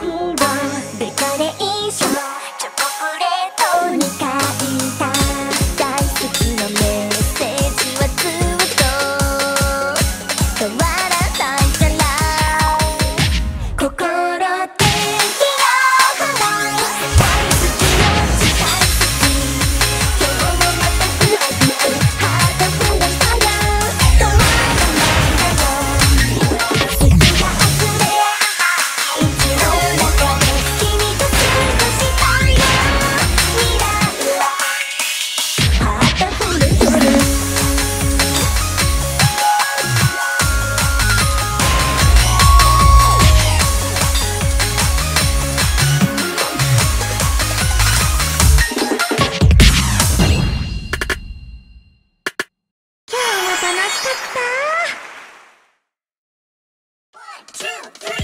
僕はデカレーションチョコレートに書いた大好きなメッセージはずっと。One, two, three.